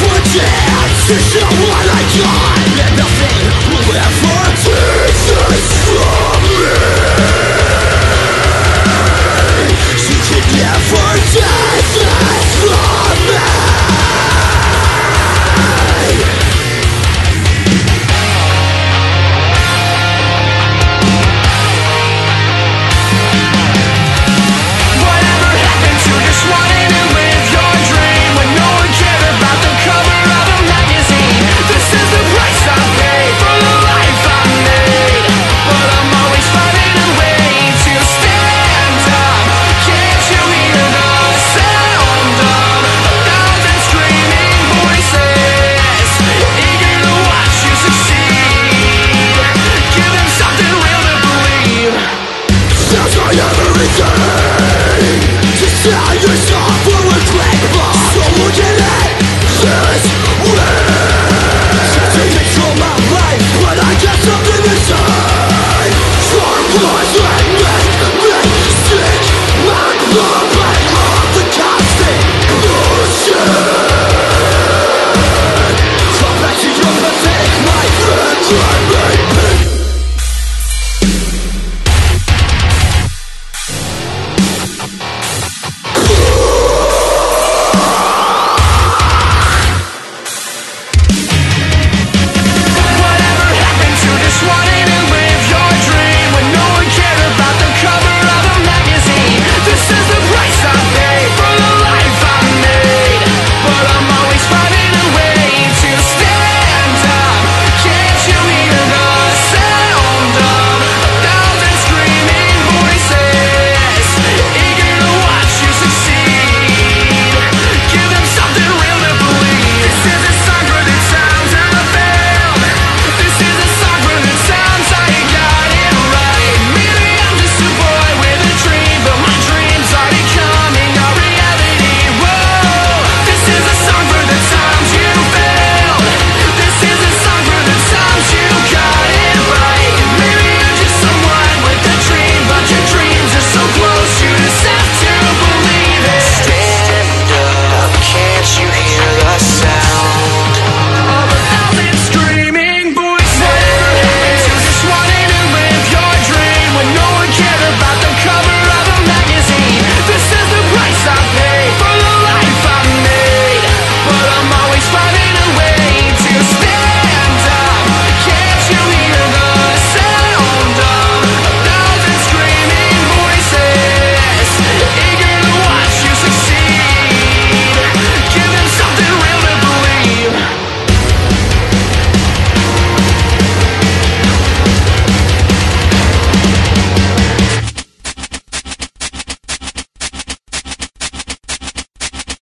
for forget, it's not what I got Sell yourself for a quick buck So this